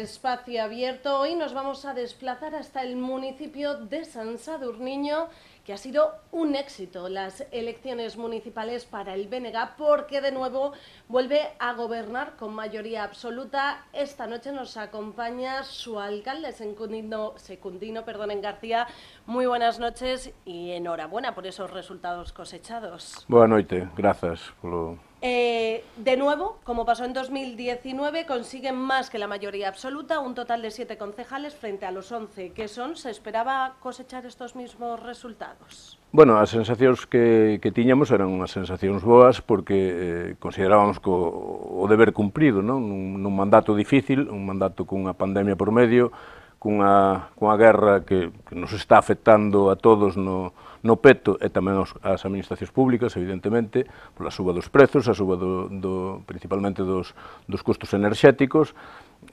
Espacio Abierto. Hoy nos vamos a desplazar hasta el municipio de San Sadurniño, que ha sido un éxito las elecciones municipales para el BNG, porque de nuevo vuelve a gobernar con mayoría absoluta. Esta noche nos acompaña su alcalde, Secundino, Secundino perdón, en García. Muy buenas noches y enhorabuena por esos resultados cosechados. Buenas noches, gracias por lo Eh, de nuevo, como pasó en 2019, consiguen más que la mayoría absoluta, un total de siete concejales frente a los 11 que son. ¿Se esperaba cosechar estos mismos resultados? Bueno, as sensacións que, que tiñamos eran unhas sensacións boas porque eh, considerábamos co, o deber cumprido non? Nun, nun mandato difícil, un mandato cunha pandemia por medio, cunha, cunha guerra que, que nos está afectando a todos no, no peto e tamén aos, ás administracións públicas, evidentemente, pola suba dos prezos, a suba do, do, principalmente dos, dos custos enerxéticos,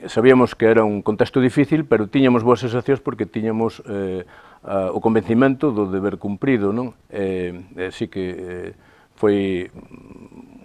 sabíamos que era un contexto difícil, pero tiñamos boas sensacións porque tiñamos eh, a, o convencimento do deber cumprido, non? Eh, eh, sí que eh, foi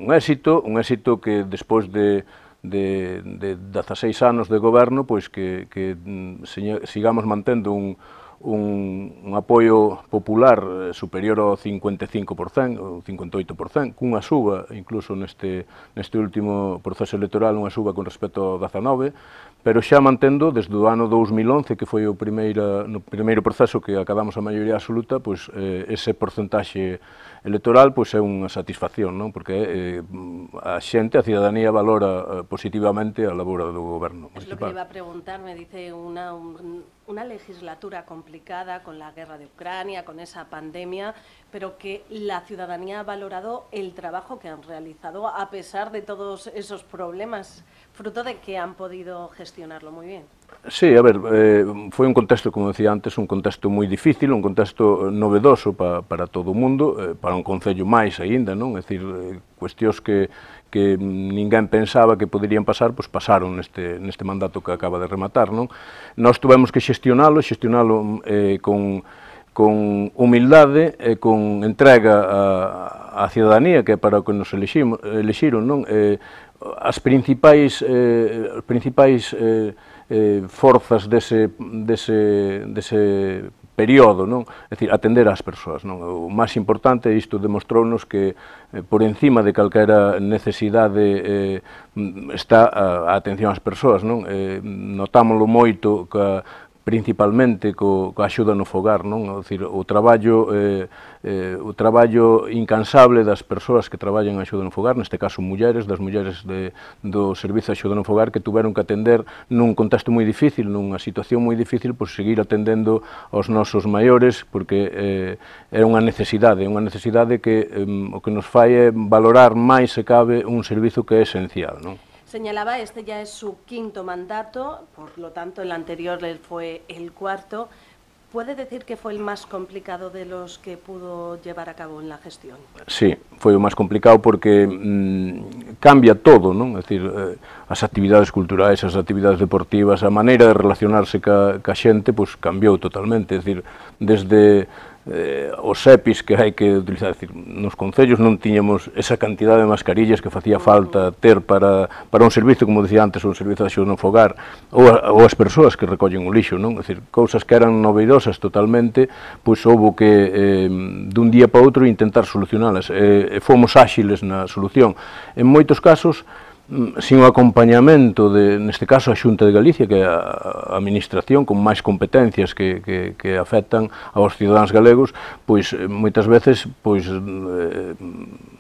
un éxito, un éxito que despois de de, de 16 anos de goberno, pois que, que mm, sigamos mantendo un, un, un apoio popular eh, superior ao 55%, ou 58%, cunha suba, incluso neste, neste último proceso electoral, unha suba con respecto ao 19, pero xa mantendo desde o ano 2011, que foi o primeira, no primeiro proceso que acabamos a maioría absoluta, pois, eh, ese porcentaxe electoral pois é unha satisfacción, non? Porque eh, a xente, a cidadanía valora eh, positivamente a labor do goberno municipal. Es lo que iba a preguntar, me dice una, un, una legislatura complicada con la guerra de Ucrania, con esa pandemia, pero que la ciudadanía ha valorado el trabajo que han realizado a pesar de todos esos problemas, fruto de que han podido gestionarlo muy bien. Sí, a ver, eh, foi un contexto, como decía antes, un contexto moi difícil, un contexto eh, novedoso pa, para todo o mundo, eh, para un concello máis aínda, non? É dicir, eh, cuestións que, que ninguén pensaba que poderían pasar, pois pasaron neste, neste mandato que acaba de rematar, non? Nós tuvemos que xestionalo, xestionalo eh, con con humildade e con entrega á, á cidadanía, que é para o que nos eliximo, elixiron, non? Eh, as principais, eh, as principais eh, eh, forzas dese, dese, dese período, non? É dicir, atender ás persoas, non? O máis importante, isto demostrounos que eh, por encima de calquera necesidade eh, mm, está a, a atención ás persoas, non? Eh, notámolo moito ca principalmente co, co axuda no fogar, non? O, decir, o traballo eh, eh, o traballo incansable das persoas que traballan a axuda no fogar, neste caso mulleres, das mulleres de, do servizo de axuda no fogar que tuveron que atender nun contexto moi difícil, nunha situación moi difícil, pois seguir atendendo aos nosos maiores, porque eh, é unha necesidade, unha necesidade que eh, o que nos fai é valorar máis se cabe un servizo que é esencial, non? Señalaba, este ya es su quinto mandato, por lo tanto el anterior fue el cuarto. ¿Puede decir que fue el más complicado de los que pudo llevar a cabo en la gestión? Sí, foi o máis complicado porque mmm, cambia todo, non? É dicir, eh, as actividades culturais, as actividades deportivas, a maneira de relacionarse ca, ca xente, pois cambiou totalmente, é dicir, desde eh, os EPIs que hai que utilizar. Decir, nos concellos non tiñamos esa cantidad de mascarillas que facía falta ter para, para un servizo, como dicía antes, un servizo de axuda no fogar, ou, a, ou as persoas que recollen o lixo, non? Decir, cousas que eran novedosas totalmente, pois houve que eh, dun día para outro intentar solucionalas. Eh, fomos áxiles na solución. En moitos casos, sin o acompañamento de, neste caso, a Xunta de Galicia, que é a administración con máis competencias que, que, que afectan aos cidadáns galegos, pois eh, moitas veces pois eh,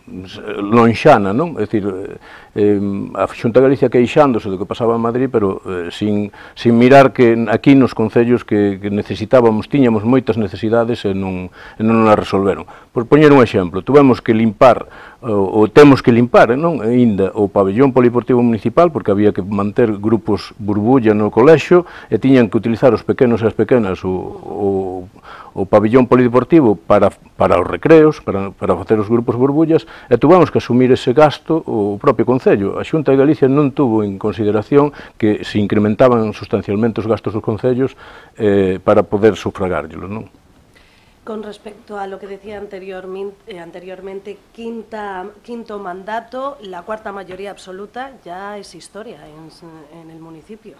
lonxana, non? É dicir, eh, a Xunta de Galicia queixándose do que pasaba en Madrid, pero eh, sin, sin mirar que aquí nos concellos que, que necesitábamos, tiñamos moitas necesidades e non, e non as resolveron. Por poñer un exemplo, tuvemos que limpar, ou, ou temos que limpar, eh, non? Ainda o pabellón poliportivo municipal, porque había que manter grupos burbulla no colexio, e tiñan que utilizar os pequenos e as pequenas o, o o pabellón polideportivo para, para os recreos, para, para facer os grupos burbullas, e tuvamos que asumir ese gasto o propio Concello. A Xunta de Galicia non tuvo en consideración que se incrementaban sustancialmente os gastos dos Concellos eh, para poder sufragárllos. Non? Con respecto a lo que decía anteriormente, eh, anteriormente quinta, quinto mandato, la cuarta mayoría absoluta ya es historia en, en el municipio.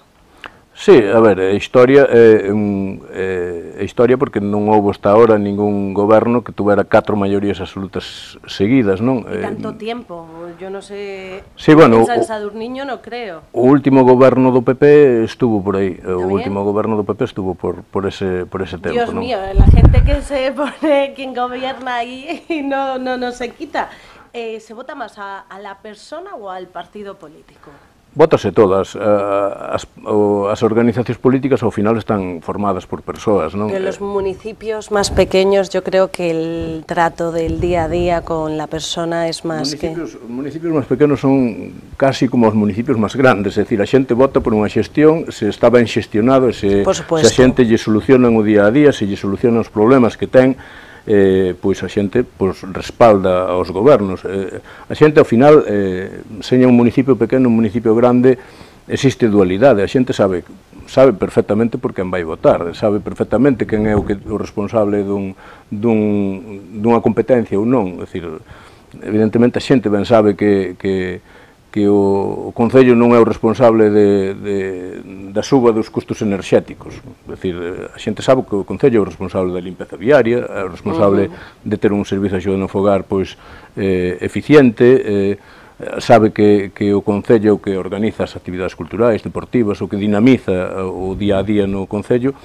Sí, a ver, a historia é, un, é, historia porque non houve hasta ahora ningún goberno que tuvera catro maiorías absolutas seguidas, non? E eh, tanto eh, tiempo, yo non sei... Sí, bueno, San Sadurniño non creo. O último goberno do PP estuvo por aí, o bien? último goberno do PP estuvo por, por, ese, por ese tempo, Dios non? mío, la gente que se pone, quien gobierna aí, e no, no, no se quita. Eh, se vota máis a, a la persona ou al partido político? Vótase todas, eh, as, as organizacións políticas ao final están formadas por persoas, non? En los municipios máis pequeños yo creo que el trato del día a día con la persona es máis que... Municipios máis pequenos son casi como os municipios máis grandes, é dicir, a xente vota por unha xestión, se está ben xestionado, se, se a xente lle solucionan o día a día, se lle solucionan os problemas que ten, eh, pois a xente pois, respalda aos gobernos. Eh, a xente, ao final, eh, seña un municipio pequeno, un municipio grande, existe dualidade, a xente sabe sabe perfectamente por quen vai votar, sabe perfectamente quen é o que o responsable dun, dun, dunha competencia ou non, é dicir, evidentemente a xente ben sabe que, que que o, o Concello non é o responsable de, de, da suba dos custos enerxéticos. É dicir, a xente sabe que o Concello é o responsable da limpeza viaria, é o responsable uh -huh. de ter un servizo axuda no fogar pois, eh, eficiente, eh, sabe que, que o Concello que organiza as actividades culturais, deportivas, o que dinamiza eh, o día a día no Concello,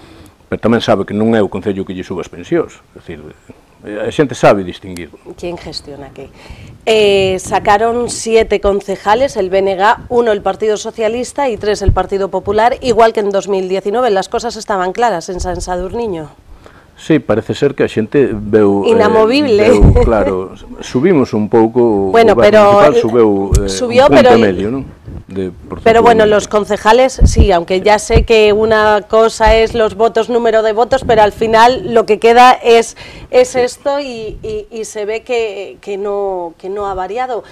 pero tamén sabe que non é o Concello que lle suba as pensións. É dicir, a xente sabe distinguir. ¿Quién gestiona aquí? Eh, sacaron siete concejales, el BNG, uno el Partido Socialista y tres el Partido Popular, igual que en 2019. Las cosas estaban claras en San Sadurniño. Sí, parece ser que a xente veu... Inamovible. Eh, veu, claro, subimos un pouco... Bueno, pero... Subeu, eh, subió, un pero... medio, non? De pero bueno, los concejales, sí, aunque ya sé que una cosa es los votos, número de votos, pero al final lo que queda es, es esto y, y, y se ve que, que, no, que no ha variado.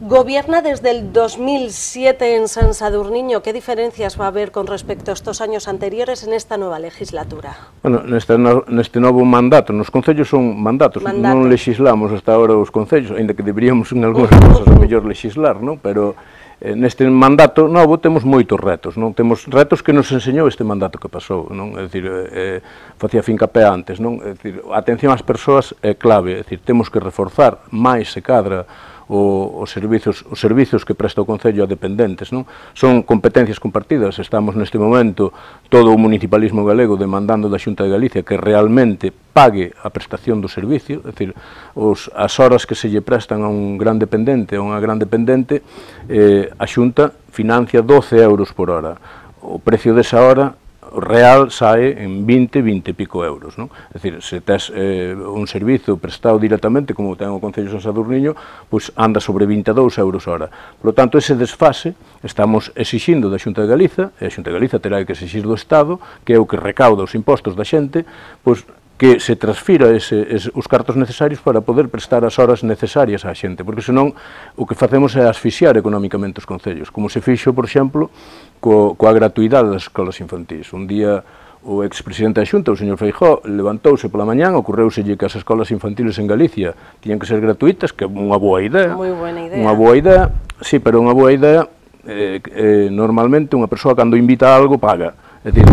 Gobierna desde el 2007 en San Sadurniño. ¿Qué diferencias va a haber con respecto a estos años anteriores en esta nueva legislatura? Bueno, neste, no, neste novo mandato, nos concellos son mandatos, Mandato. non legislamos hasta ahora os concellos, ainda que deberíamos en algúns casos a mellor legislar, non? pero Eh, neste mandato novo temos moitos retos, non? Temos retos que nos enseñou este mandato que pasou, non? É dicir, eh, eh facía fincapé antes, non? É dicir, a atención ás persoas é clave, é dicir, temos que reforzar máis se cadra o, os, servizos, os servizos que presta o Concello a dependentes. Non? Son competencias compartidas, estamos neste momento todo o municipalismo galego demandando da Xunta de Galicia que realmente pague a prestación do servicio, é dicir, os, as horas que se lle prestan a un gran dependente, a unha gran dependente, eh, a Xunta financia 12 euros por hora. O precio desa hora real sae en 20, 20 e pico euros. Non? É dicir, se tes eh, un servizo prestado directamente, como ten o Concello San Sadurniño, pois anda sobre 22 euros hora. Por lo tanto, ese desfase estamos exixindo da Xunta de Galiza, e a Xunta de Galiza terá que exixir do Estado, que é o que recauda os impostos da xente, pois que se transfira ese, ese, os cartos necesarios para poder prestar as horas necesarias á xente, porque senón o que facemos é asfixiar económicamente os concellos, como se fixo, por exemplo, co, coa gratuidade das escolas infantis. Un día o expresidente da Xunta, o señor Feijó, levantouse pola mañán, ocorreuselle que as escolas infantiles en Galicia tiñan que ser gratuitas, que é unha boa idea. Moi buena idea. Unha boa idea, sí, pero unha boa idea, eh, eh, normalmente unha persoa cando invita a algo paga. É dicir,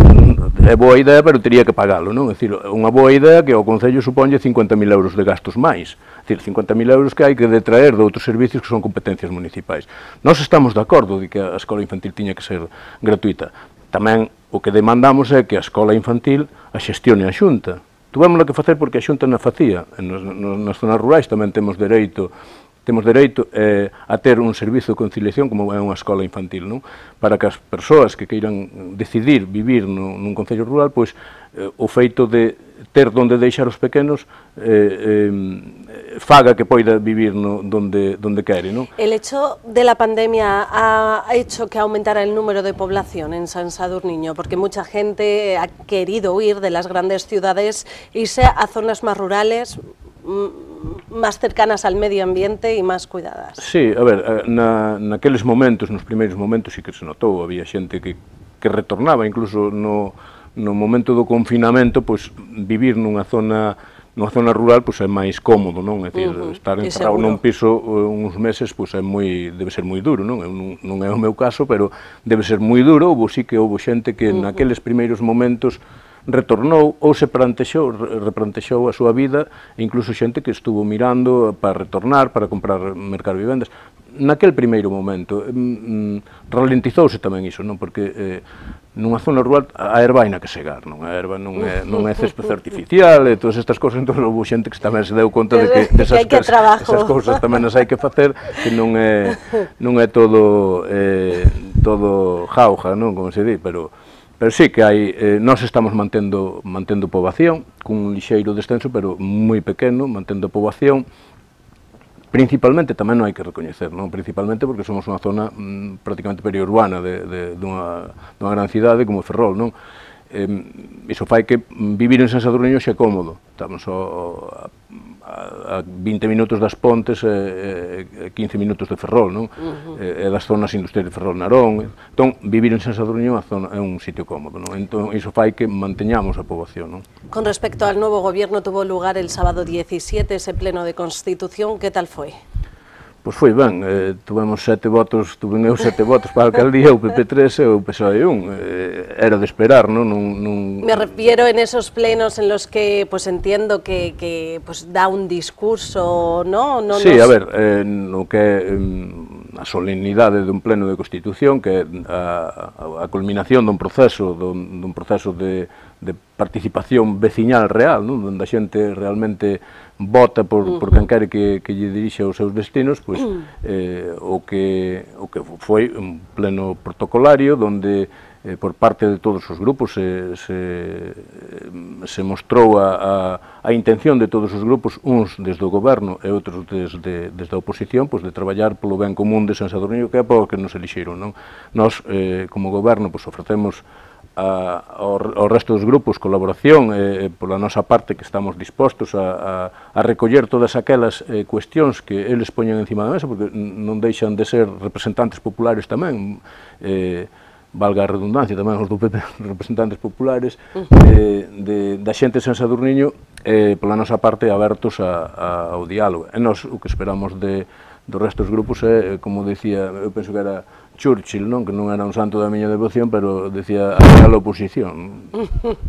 é boa idea, pero teria que pagalo, non? É dicir, unha boa idea que ao Concello suponlle 50.000 euros de gastos máis. É dicir, 50.000 euros que hai que detraer de outros servicios que son competencias municipais. Nós estamos de acordo de que a escola infantil tiña que ser gratuita. Tamén o que demandamos é que a escola infantil a xestione a xunta. Tuvémoslo que facer porque a xunta na facía. Nas, nas zonas rurais tamén temos dereito temos dereito eh, a ter un servizo de conciliación como é unha escola infantil, non? Para que as persoas que queiran decidir vivir no, nun concello rural, pois eh, o feito de ter donde deixar os pequenos eh, eh, faga que poida vivir no, donde, donde quere, non? El hecho de la pandemia ha hecho que aumentara el número de población en San Sadurniño, porque mucha gente ha querido huir de las grandes ciudades, irse a zonas más rurales, mm, máis cercanas al medio ambiente e máis cuidadas. Sí, a ver, eh, na, naqueles momentos, nos primeiros momentos, sí que se notou, había xente que, que retornaba, incluso no, no momento do confinamento, pois, vivir nunha zona nunha zona rural pois é máis cómodo, non? É dicir, uh -huh, estar encerrado nun piso eh, uns meses pois é moi debe ser moi duro, non? Eu non, non é o meu caso, pero debe ser moi duro, houve sí que houve xente que uh -huh. naqueles primeiros momentos retornou ou se plantexou, replantexou a súa vida, incluso xente que estuvo mirando para retornar, para comprar mercar vivendas. Naquel primeiro momento, mm, mm, ralentizouse tamén iso, non? Porque eh, nunha zona rural a erva hai na que segar, non? A erva non é, non é césped artificial e todas estas cousas, entón houve xente que tamén se deu conta de que, desas, que, que esas cousas tamén as hai que facer, que non é, non é todo, eh, todo jauja, non? Como se di, pero Pero sí que hai, eh, nós estamos mantendo, mantendo poboación, cun lixeiro descenso, pero moi pequeno, mantendo poboación, principalmente, tamén non hai que recoñecer, non? principalmente porque somos unha zona mm, prácticamente periurbana de, de, dunha, dunha gran cidade como Ferrol, non? eh, iso fai que vivir en San Sadurniño xe cómodo. Estamos o, a, a 20 minutos das Pontes e eh, 15 minutos de Ferrol, non? Uh -huh. eh, e das zonas industriais de Ferrol Narón. Entón, vivir en San Sadurniño é, zona, é un sitio cómodo, non? Entón, iso fai que manteñamos a poboación, non? Con respecto al novo goberno tuvo lugar el sábado 17 ese pleno de Constitución, que tal foi? Pois foi ben, eh, tuvemos sete votos, tuve eu sete votos para a alcaldía, o PP 3 e o PSOE 1. Eh, era de esperar, non? Nun, nun... Me refiero en esos plenos en los que pues entiendo que, que pues, da un discurso, non? No, sí, nos... a ver, eh, no que eh, a solemnidade dun pleno de Constitución, que a, a culminación dun proceso, dun, dun proceso de, de participación veciñal real, non? Donde a xente realmente vota por, uh -huh. por quen quere que, que lle dirixa os seus destinos, pois, uh -huh. eh, o, que, o que foi un pleno protocolario donde eh, por parte de todos os grupos se, se, se mostrou a, a, a intención de todos os grupos, uns desde o goberno e outros desde, desde a oposición, pois de traballar polo ben común de San Sadurniño, que é para o que nos elixeron. Non? Nos, eh, como goberno, pois ofrecemos a, ao, ao resto dos grupos colaboración eh, eh, pola nosa parte que estamos dispostos a, a, a recoller todas aquelas eh, cuestións que eles poñen encima da mesa porque non deixan de ser representantes populares tamén eh, valga a redundancia tamén os do PP representantes populares eh, de, da xente sen Sadurniño eh, pola nosa parte abertos a, a, ao diálogo. E nos o que esperamos de, do resto dos grupos é, eh, como dicía, eu penso que era Churchill, non? que non era un santo da miña devoción, pero decía a la oposición.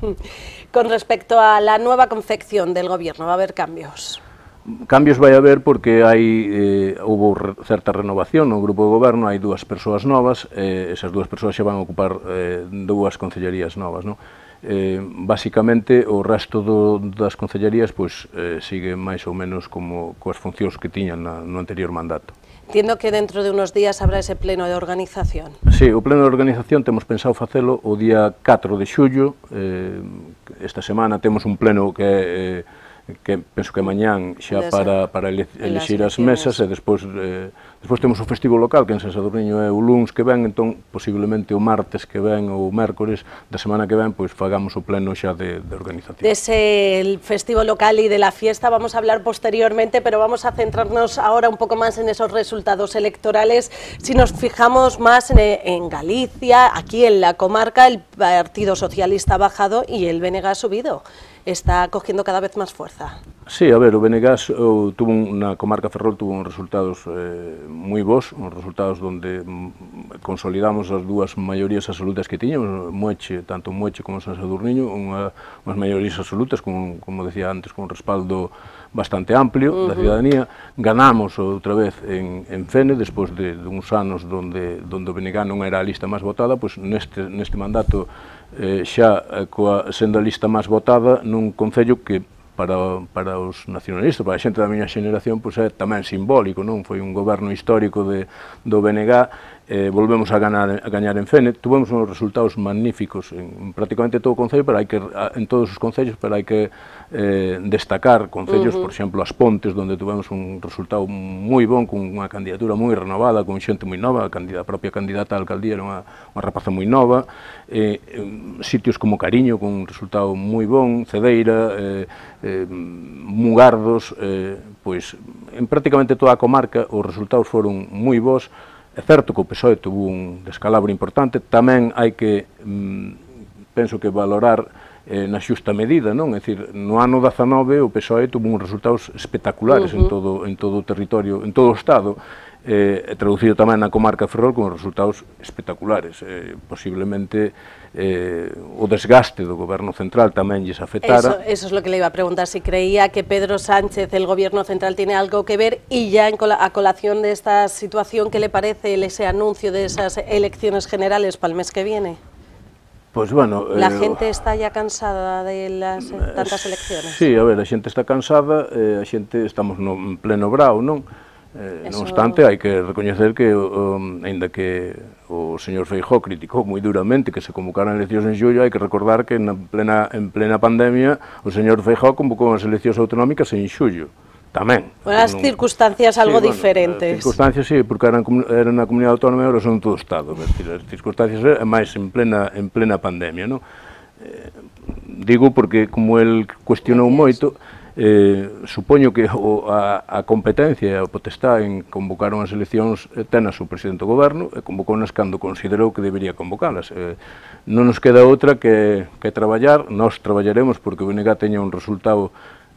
Con respecto a la nueva confección del gobierno, ¿va a haber cambios? Cambios vai haber porque hai eh, houve certa renovación no grupo de goberno, hai dúas persoas novas, eh, esas dúas persoas xa van a ocupar eh, dúas concellerías novas, non? Eh, basicamente o resto do, das concellerías pois, eh, sigue máis ou menos como coas funcións que tiñan na, no anterior mandato. Entiendo que dentro de unos días habrá ese pleno de organización. Sí, o pleno de organización temos pensado facelo o día 4 de xullo. Eh, esta semana temos un pleno que, eh, que penso que mañán xa para, para ele, elexir as mesas e despois... Eh, despois temos o festivo local que en San Sadurniño é o luns que ven, entón posiblemente o martes que ven ou o mércores da semana que ven pois fagamos o pleno xa de, de organización. Dese el festivo local e de la fiesta vamos a hablar posteriormente, pero vamos a centrarnos ahora un poco más en esos resultados electorales. Si nos fijamos más en, en Galicia, aquí en la comarca, el Partido Socialista ha bajado y el BNG ha subido está cogiendo cada vez máis forza. Sí, a ver, o Benegas o, eh, tuvo na comarca Ferrol tuvo uns resultados eh, moi bons, uns resultados onde mm, consolidamos as dúas maiorías absolutas que tiñamos, Moeche, tanto Moeche como San Sadurniño, unha, unhas maiorías absolutas, con, como decía antes, con un respaldo bastante amplio uh -huh. da ciudadanía. Ganamos outra vez en, en Fene, despois de, de uns anos donde, donde o Benegá non era a lista máis votada, pois neste, neste mandato eh, xa eh, coa sendo a lista máis votada nun concello que para, para os nacionalistas, para a xente da miña xeneración, pois é tamén simbólico, non? Foi un goberno histórico de, do BNG eh, volvemos a ganar a gañar en Fene, tuvemos unos resultados magníficos en, en prácticamente todo o concello, pero hai que en todos os concellos, pero hai que eh, destacar concellos, uh -huh. por exemplo, as Pontes, onde tuvemos un resultado moi bon con unha candidatura moi renovada, con xente moi nova, a, candida, a propia candidata a alcaldía era unha, unha rapaza moi nova, eh, sitios como Cariño con un resultado moi bon, Cedeira, eh, eh, Mugardos, eh, pois en prácticamente toda a comarca os resultados foron moi bons, É certo que o PSOE tuvo un descalabro importante, tamén hai que, mm, penso que valorar eh, na xusta medida, non? É dicir, no ano 19 o PSOE tuvo uns resultados espectaculares uh -huh. en todo en todo o territorio, en todo o estado, eh, traducido tamén na comarca Ferrol con resultados espectaculares. Eh, posiblemente eh, o desgaste do goberno central tamén lles afectara. Eso, eso es lo que le iba a preguntar, si creía que Pedro Sánchez, el goberno central, tiene algo que ver y ya en col a colación de esta situación, ¿qué le parece ese anuncio de esas elecciones generales para el mes que viene? Pois, bueno... La eh, gente está ya cansada de las eh, tantas elecciones? Sí, a ver, a xente está cansada, eh, a xente estamos no en pleno brau, non? Eh, Eso... Non obstante, hai que recoñecer que, um, ainda que o señor Feijó criticou moi duramente que se convocaran eleccións en xullo, hai que recordar que na plena, en plena pandemia o señor Feijó convocou as eleccións autonómicas en xullo tamén. Unhas as circunstancias algo sí, bueno, diferentes. Circunstancias, sí, porque eran, eran na comunidade autónoma e agora son todo Estado. Decir, As circunstancias, máis en plena, en plena pandemia, non? Eh, digo porque, como el cuestionou moito, eh, supoño que o, a, a competencia e a potestá en convocar unhas eleccións eh, tenas o presidente do goberno e convocounas cando considerou que debería convocalas. Eh, non nos queda outra que, que traballar, nós traballaremos porque o BNG teña un resultado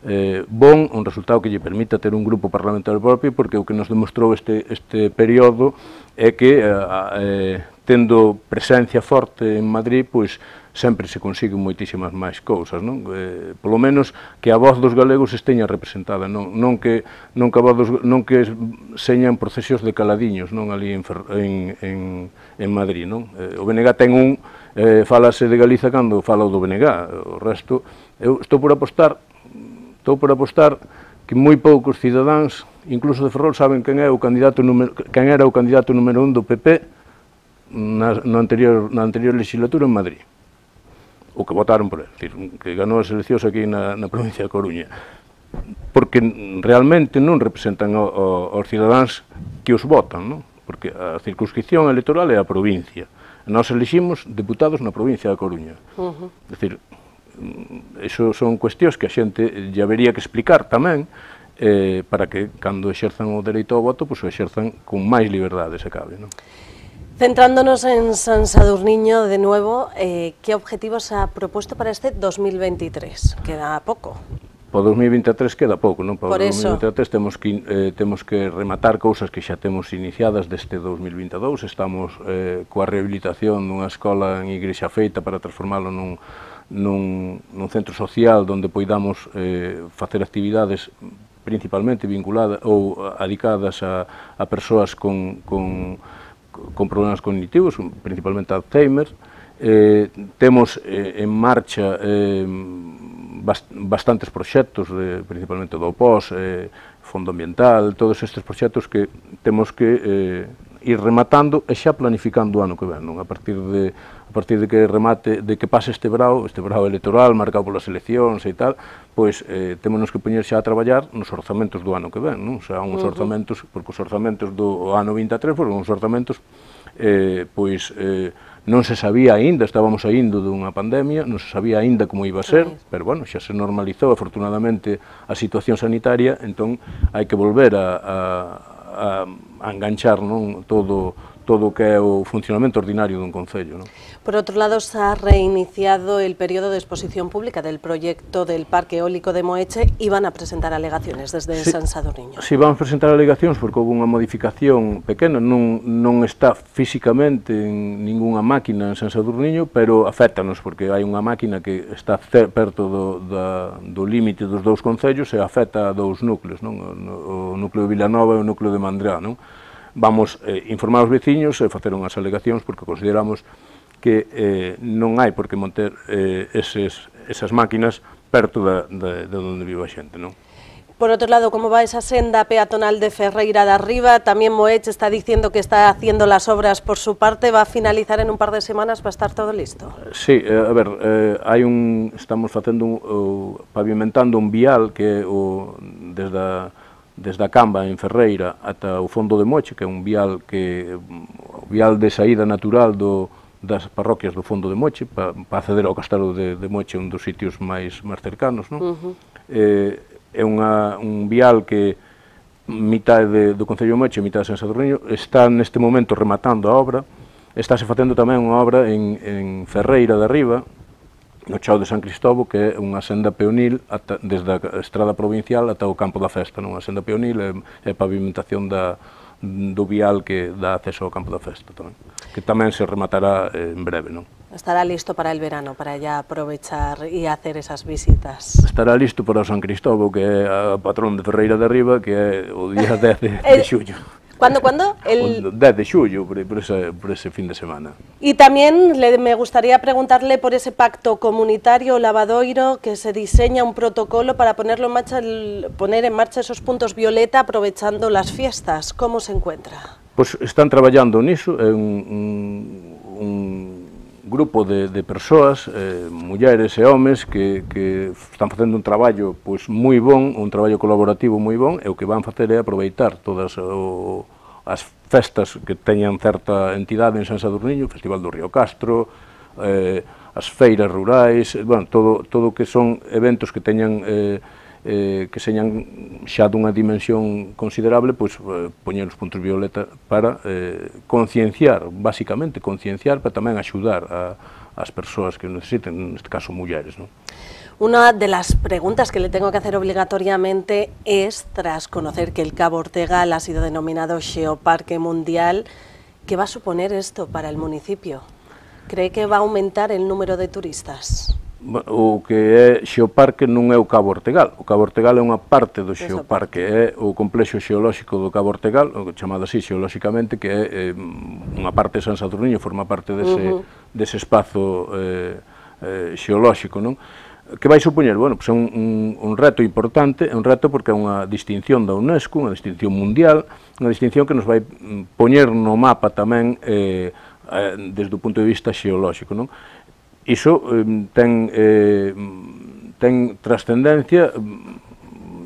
eh, bon, un resultado que lle permita ter un grupo parlamentario propio, porque o que nos demostrou este, este período é que, eh, eh tendo presencia forte en Madrid, pois sempre se consiguen moitísimas máis cousas, non? Eh, polo menos que a voz dos galegos esteña representada, non, non que non que a voz dos, non que señan procesos de caladiños, non ali en en en, en Madrid, non? Eh, o BNG ten un eh, falase de Galiza cando fala do BNG, o resto eu estou por apostar Estou por apostar que moi poucos cidadáns, incluso de Ferrol, saben quen, é o candidato número, quen era o candidato número un do PP na, no anterior, na anterior legislatura en Madrid o que votaron por ele, decir, que ganou as eleccións aquí na, na provincia de Coruña porque realmente non representan o, o, os cidadáns que os votan, non? porque a circunscripción electoral é a provincia. Nós eliximos deputados na provincia da Coruña. Uh -huh. É dicir, Mm, eso son cuestións que a xente lle habería que explicar tamén, eh, para que cando exerzan o dereito ao voto, pois o exerzan con máis liberdade se cabe. Non? Centrándonos en San Sadurniño de nuevo, eh, que objetivos ha propuesto para este 2023? Queda pouco. Para 2023 queda pouco, non? Para Por 2023 eso. temos que, eh, temos que rematar cousas que xa temos iniciadas deste 2022. Estamos eh, coa rehabilitación dunha escola en Igrexa Feita para transformalo nun, nun, nun centro social onde poidamos eh, facer actividades principalmente vinculadas ou adicadas a, a persoas con, con, con problemas cognitivos, principalmente Alzheimer. Eh, temos eh, en marcha eh, bast bastantes proxectos, de, principalmente do POS, eh, Fondo Ambiental, todos estes proxectos que temos que eh, ir rematando e xa planificando o ano que ven, non? a partir de a partir de que remate, de que pase este brao, este brao electoral marcado polas eleccións e tal, pois eh, temos que poñer xa a traballar nos orzamentos do ano que ven, non? O sea, uns uh -huh. orzamentos, porque os orzamentos do ano 23 foron uns orzamentos eh, pois eh, non se sabía aínda, estábamos aíndo dunha pandemia, non se sabía aínda como iba a ser, pero bueno, xa se normalizou afortunadamente a situación sanitaria, entón hai que volver a, a, a, a enganchar non todo todo o que é o funcionamento ordinario dun concello. Non? Por otro lado, se ha reiniciado el periodo de exposición pública del proyecto del Parque Eólico de Moeche y van a presentar alegaciones desde sí, San Sadurniño. Si sí, van a presentar alegacións porque houve unha modificación pequena, non, non está físicamente en ninguna máquina en San Sadurniño, pero afectanos porque hai unha máquina que está perto do, da, do límite dos dous concellos e afecta a dous núcleos, non? O, o núcleo de Vilanova e o núcleo de Mandrá, non? Vamos eh, informar os veciños e facer unhas alegacións porque consideramos que eh, non hai por que monter eh, eses, esas máquinas perto da, da, de onde vive a xente, non? Por outro lado, como va esa senda peatonal de Ferreira de Arriba? Tamén Moech está diciendo que está haciendo las obras por su parte. ¿Va a finalizar en un par de semanas? ¿Va a estar todo listo? Sí, eh, a ver, eh, hai un, estamos facendo un, uh, pavimentando un vial que o, desde, a, desde a Camba en Ferreira ata o fondo de Moche, que é un vial que o vial de saída natural do, das parroquias do fondo de Moche para pa acceder ao castelo de, de Moche un dos sitios máis máis cercanos non? Uh -huh. eh, é unha, un vial que mitad de, do Concello de Moche e mitad de San Sadurniño está neste momento rematando a obra estáse facendo tamén unha obra en, en Ferreira de Arriba no chao de San Cristobo que é unha senda peonil ata, desde a estrada provincial ata o campo da festa non? a senda peonil é, é pavimentación da, do vial que dá acceso ao campo da festa tamén, que tamén se rematará eh, en breve, non? Estará listo para el verano, para ya aprovechar y hacer esas visitas. Estará listo para San Cristóbal, que é a patrón de Ferreira de Arriba, que é o día 10 de, de xullo. ¿Cuándo, cuándo? El 10 de xullo, por, por, ese, por ese fin de semana. Y también le, me gustaría preguntarle por ese pacto comunitario Lavadoiro que se diseña un protocolo para ponerlo en marcha, el, poner en marcha esos puntos violeta aprovechando las fiestas. ¿Cómo se encuentra? Pues están traballando niso, é un, un, un grupo de, de persoas, eh, mulleres e homes, que, que están facendo un traballo pois, moi bon, un traballo colaborativo moi bon, e o que van facer é aproveitar todas o, as festas que teñan certa entidade en San Sadurniño, o Festival do Río Castro, eh, as feiras rurais, bueno, todo, todo que son eventos que teñan... Eh, eh, que señan xa dunha dimensión considerable, pois eh, poñer os puntos violeta para eh, concienciar, basicamente concienciar, pero tamén axudar a, as persoas que necesiten, neste caso mulleres. Non? Una de las preguntas que le tengo que hacer obligatoriamente es, tras conocer que el Cabo Ortegal ha sido denominado Geoparque Mundial, ¿qué va a suponer esto para el municipio? ¿Cree que va a aumentar el número de turistas? o que é Xeoparque non é o Cabo Ortegal. O Cabo Ortegal é unha parte do Xeoparque, é o complexo xeolóxico do Cabo Ortegal, chamado así xeolóxicamente, que é eh, unha parte de San Saturniño, forma parte dese, uh -huh. dese espazo eh, eh, xeolóxico, non? que vai supoñer, bueno, pues é un, un, un reto importante, é un reto porque é unha distinción da UNESCO, unha distinción mundial, unha distinción que nos vai mm, poñer no mapa tamén eh, eh, desde o punto de vista xeolóxico, non? iso ten, eh, ten trascendencia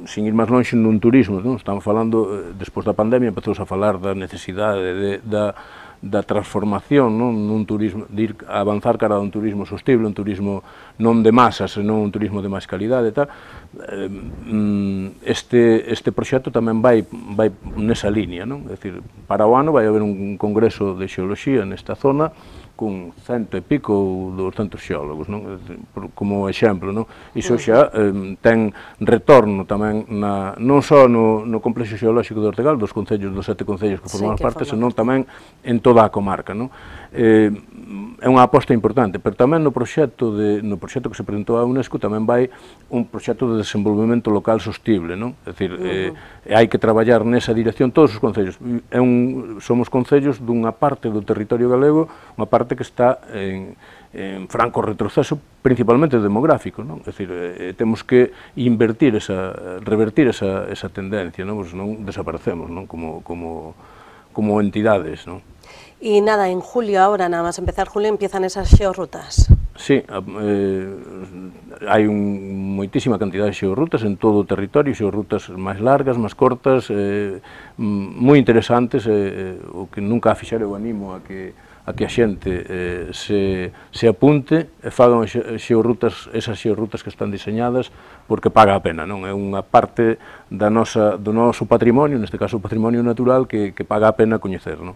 sin ir máis longe nun turismo, non? están falando, eh, despois da pandemia empezou a falar da necesidade de, da, da transformación non? nun turismo, de ir a avanzar cara a un turismo sostible, un turismo non de masas, senón un turismo de máis calidade e tal. Mm, este, este proxecto tamén vai, vai nesa línea, non? É dicir, para o ano vai haber un congreso de xeoloxía nesta zona, cun cento e pico ou 200 xeólogos, non? como exemplo. Non? Iso xa eh, ten retorno tamén, na, non só no, no complexo xeolóxico de Ortegal, dos concellos, dos sete concellos que forman sí, que parte, forman senón tamén en toda a comarca. Non? eh, é unha aposta importante, pero tamén no proxecto de no proxecto que se presentou a UNESCO tamén vai un proxecto de desenvolvemento local sostible, non? É dicir, uh -huh. eh, hai que traballar nesa dirección todos os concellos. É un somos concellos dunha parte do territorio galego, unha parte que está en en franco retroceso principalmente demográfico, non? É dicir, eh, eh temos que invertir esa revertir esa esa tendencia, non? Pois non desaparecemos, non? Como como como entidades. ¿no? Y nada, en julio ahora, nada más empezar julio, empiezan esas xeorrutas. Sí, eh, hai un, moitísima cantidad de xeorrutas en todo o territorio, xeorrutas máis largas, máis cortas, eh, moi interesantes, eh, eh, o que nunca fixar eu animo a que a que a xente eh, se, se apunte e fagan xeorrutas, esas xeorrutas que están diseñadas porque paga a pena, non? É unha parte da nosa, do noso patrimonio, neste caso o patrimonio natural, que, que paga a pena coñecer, non?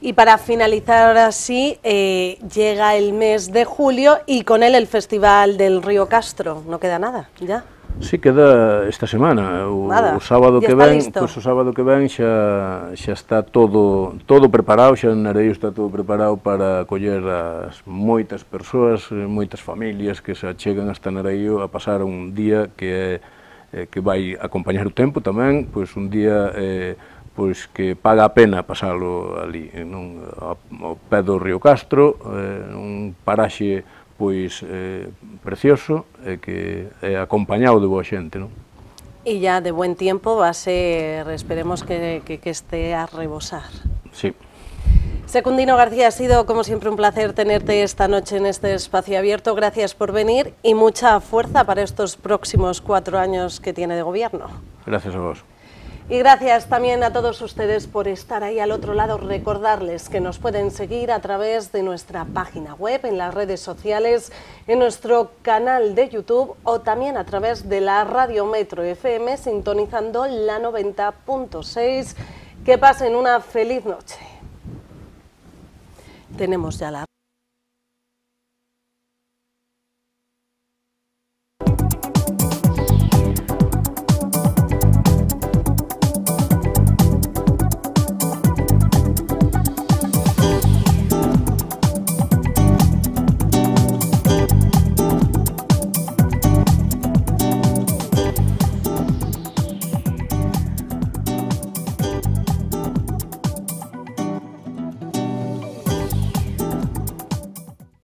Y para finalizar así, eh, llega el mes de julio y con él el Festival del Río Castro. No queda nada, ya. Si sí, queda esta semana, o, Nada, o sábado que ven, pois o sábado que ven xa xa está todo todo preparado, xa en Areio está todo preparado para acoller as moitas persoas, eh, moitas familias que se achegan hasta Nareio a pasar un día que eh, que vai acompañar o tempo tamén, pois un día eh, pois que paga a pena pasalo ali, non? Ao pé do Río Castro, eh, un paraxe pois eh, precioso e que é acompañado de boa xente, non? E ya de buen tiempo va a ser, esperemos que, que, que esté a rebosar. Sí. Secundino García, ha sido como siempre un placer tenerte esta noche en este espacio abierto. Gracias por venir y mucha fuerza para estos próximos cuatro años que tiene de gobierno. Gracias a vos. Y gracias también a todos ustedes por estar ahí al otro lado. Recordarles que nos pueden seguir a través de nuestra página web, en las redes sociales, en nuestro canal de YouTube o también a través de la Radio Metro FM sintonizando la 90.6. Que pasen una feliz noche. Tenemos ya la